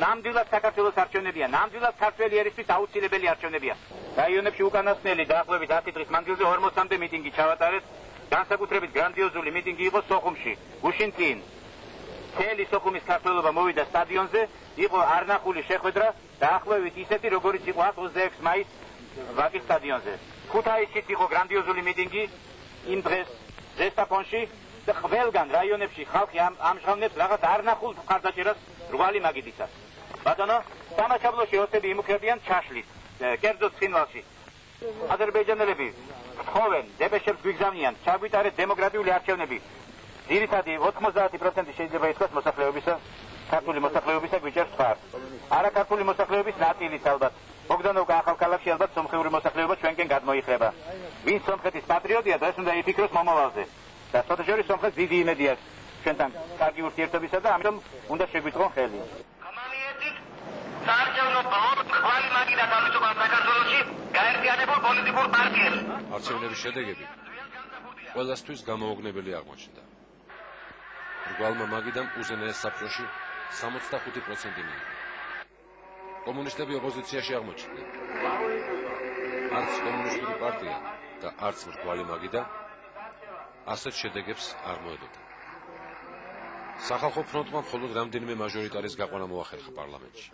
ნამდვილად საქართველოს არჩევნებია, ნამდვილად ქართველი ერისთვის აუცილებელი არჩევნებია. რაიონებში უკანასკნელი დაახლოებით 10 დღის მანძილზე 40-მდე მიტინგი ჩავატარეთ. განსაკუთრებით გრანდიოზული მიტინგი იყო სოხუმში, გუშინკინ. მთელი სოხუმის ქართველობა მოვიდა სტადიონზე, იყო არნახული შეხვედრა, დაახლოებით ისეთი, როგორიც იყო 26 მაის ვაკის სტადიონზე. ქუთაისშიც იყო გრანდიოზული მიტინგი იმ დღეს ზესტაფონში და ყველგან რაიონებში ხალხი ამჟღავნებს რაღაც არნახულ ხარდაჭერას რვალი მაგიდისას. ბატონო, სამაჩაბლოში ოსები იმუქრებიან ჩაშლის, კერძო ცხინვალში. აზერბაიჯანელები ხოვენ, დებეშებს გვიგზავნიან, ჩაგვიტარეთ დემოკრატიული არჩევნები. ძირითადი 90% შეიძლება ითქვას მოსახლეობისა, ქართული მოსახლეობისა გვიჭერს ხარ. არა ქართული მოსახლეობის ნაწილიც ალბათ. ბოგდანოვკა ახალქალაქში ალბათ სომხური მოსახლეობა ჩვენკენ გადმოიხება. ვინ სომხეთის პატრიოტია, დღეს უნდა იფიქროს მომავალზე. და სოთეჟორი სომხეთს დიდი იმედი აქვს ჩვენთან კარგი ურთიერთობისა და ამიტომ უნდა შეგვიწყონ ხელი. ამალიეთით საარჩევნო ბლოკ ხვალი მაგიდა თავისუფალ საქართველოში გაერთიანებულ პოლიტიკურ პარტიებს. არჩევნების შედეგები ყველასთვის გამოუგნებელი აღმოჩნდა. რგვალმა მაგიდამ უზენაეს საბჭოში 65% მიიღო. კომუნისტები ოპოზიციაში აღმოჩნდნენ. არც კომუნისტური პარტია და არც რგვალი მაგიდა ასეთ შედეგებს არ მოედოდა. სახალხო ფრონტმა მხოლოდ რამდენიმე მაჟორიტარის გაყვანა მოახერხა პარლამენტში.